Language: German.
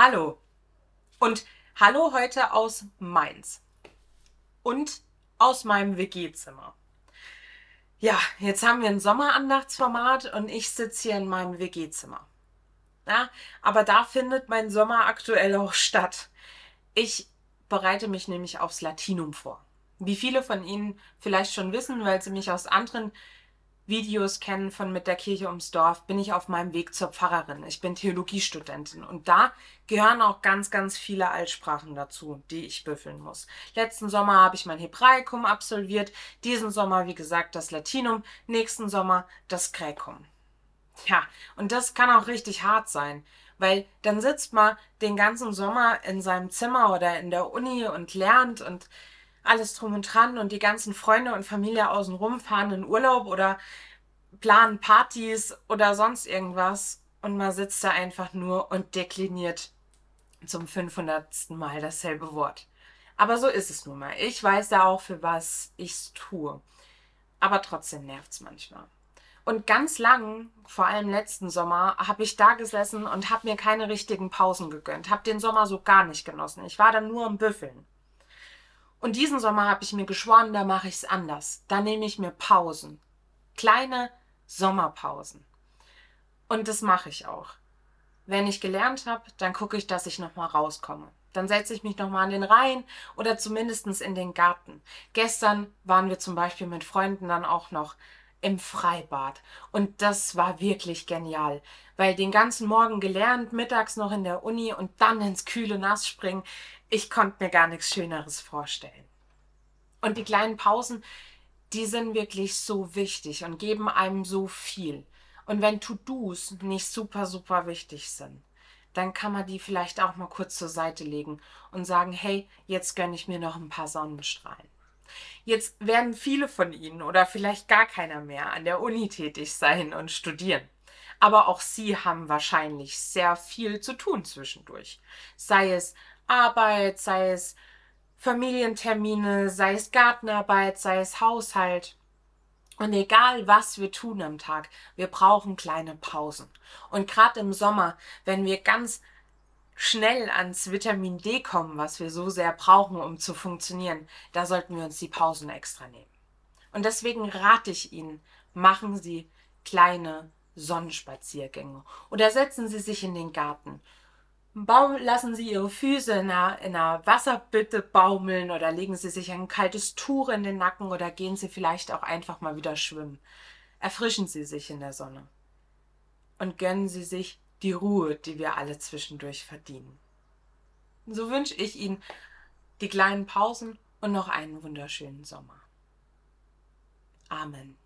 Hallo. Und hallo heute aus Mainz. Und aus meinem WG-Zimmer. Ja, jetzt haben wir ein Sommerandachtsformat und ich sitze hier in meinem WG-Zimmer. Ja, aber da findet mein Sommer aktuell auch statt. Ich bereite mich nämlich aufs Latinum vor. Wie viele von Ihnen vielleicht schon wissen, weil sie mich aus anderen Videos kennen von mit der Kirche ums Dorf, bin ich auf meinem Weg zur Pfarrerin. Ich bin Theologiestudentin und da gehören auch ganz, ganz viele Altsprachen dazu, die ich büffeln muss. Letzten Sommer habe ich mein Hebraikum absolviert, diesen Sommer, wie gesagt, das Latinum, nächsten Sommer das Gräkum. Ja, und das kann auch richtig hart sein, weil dann sitzt man den ganzen Sommer in seinem Zimmer oder in der Uni und lernt und alles drum und dran und die ganzen Freunde und Familie außenrum fahren in Urlaub oder planen Partys oder sonst irgendwas und man sitzt da einfach nur und dekliniert zum 500. Mal dasselbe Wort. Aber so ist es nun mal. Ich weiß ja auch, für was ich es tue. Aber trotzdem nervt es manchmal. Und ganz lang, vor allem letzten Sommer, habe ich da gesessen und habe mir keine richtigen Pausen gegönnt. Habe den Sommer so gar nicht genossen. Ich war dann nur am Büffeln. Und diesen Sommer habe ich mir geschworen, da mache ich es anders. Da nehme ich mir Pausen. Kleine Sommerpausen. Und das mache ich auch. Wenn ich gelernt habe, dann gucke ich, dass ich nochmal rauskomme. Dann setze ich mich nochmal an den Rhein oder zumindest in den Garten. Gestern waren wir zum Beispiel mit Freunden dann auch noch im Freibad. Und das war wirklich genial, weil den ganzen Morgen gelernt, mittags noch in der Uni und dann ins kühle Nass springen. Ich konnte mir gar nichts Schöneres vorstellen. Und die kleinen Pausen, die sind wirklich so wichtig und geben einem so viel. Und wenn To-Dos nicht super, super wichtig sind, dann kann man die vielleicht auch mal kurz zur Seite legen und sagen, hey, jetzt gönne ich mir noch ein paar Sonnenstrahlen. Jetzt werden viele von Ihnen oder vielleicht gar keiner mehr an der Uni tätig sein und studieren. Aber auch Sie haben wahrscheinlich sehr viel zu tun zwischendurch. Sei es Arbeit, sei es Familientermine, sei es Gartenarbeit, sei es Haushalt. Und egal, was wir tun am Tag, wir brauchen kleine Pausen. Und gerade im Sommer, wenn wir ganz schnell ans Vitamin D kommen, was wir so sehr brauchen, um zu funktionieren, da sollten wir uns die Pausen extra nehmen. Und deswegen rate ich Ihnen, machen Sie kleine Sonnenspaziergänge oder setzen Sie sich in den Garten. Baum, lassen Sie Ihre Füße in einer, in einer Wasserbütte baumeln oder legen Sie sich ein kaltes Tuch in den Nacken oder gehen Sie vielleicht auch einfach mal wieder schwimmen. Erfrischen Sie sich in der Sonne und gönnen Sie sich die Ruhe, die wir alle zwischendurch verdienen. So wünsche ich Ihnen die kleinen Pausen und noch einen wunderschönen Sommer. Amen.